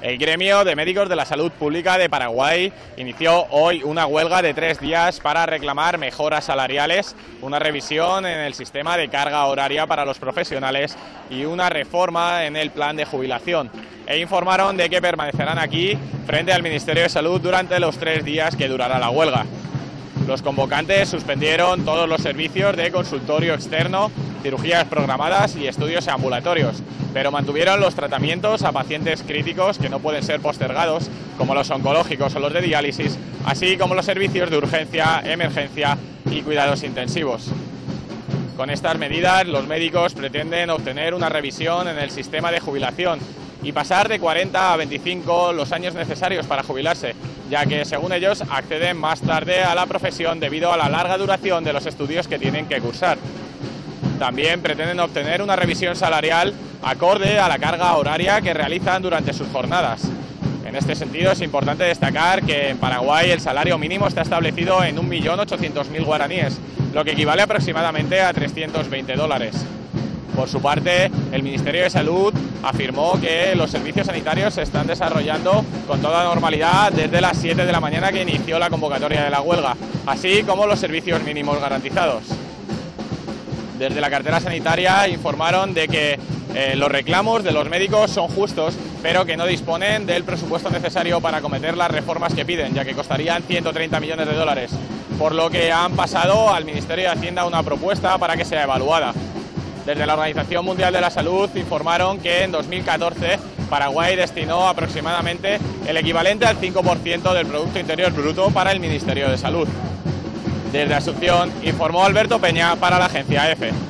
El gremio de médicos de la salud pública de Paraguay inició hoy una huelga de tres días para reclamar mejoras salariales, una revisión en el sistema de carga horaria para los profesionales y una reforma en el plan de jubilación. E informaron de que permanecerán aquí frente al Ministerio de Salud durante los tres días que durará la huelga. Los convocantes suspendieron todos los servicios de consultorio externo, cirugías programadas y estudios ambulatorios, pero mantuvieron los tratamientos a pacientes críticos que no pueden ser postergados, como los oncológicos o los de diálisis, así como los servicios de urgencia, emergencia y cuidados intensivos. Con estas medidas, los médicos pretenden obtener una revisión en el sistema de jubilación y pasar de 40 a 25 los años necesarios para jubilarse, ya que según ellos acceden más tarde a la profesión debido a la larga duración de los estudios que tienen que cursar. También pretenden obtener una revisión salarial acorde a la carga horaria que realizan durante sus jornadas. En este sentido es importante destacar que en Paraguay el salario mínimo está establecido en 1.800.000 guaraníes, lo que equivale aproximadamente a 320 dólares. Por su parte, el Ministerio de Salud afirmó que los servicios sanitarios se están desarrollando con toda normalidad desde las 7 de la mañana que inició la convocatoria de la huelga, así como los servicios mínimos garantizados. Desde la cartera sanitaria informaron de que eh, los reclamos de los médicos son justos, pero que no disponen del presupuesto necesario para acometer las reformas que piden, ya que costarían 130 millones de dólares, por lo que han pasado al Ministerio de Hacienda una propuesta para que sea evaluada. Desde la Organización Mundial de la Salud informaron que en 2014 Paraguay destinó aproximadamente el equivalente al 5% del Producto Interior Bruto para el Ministerio de Salud. Desde Asunción informó Alberto Peña para la agencia EFE.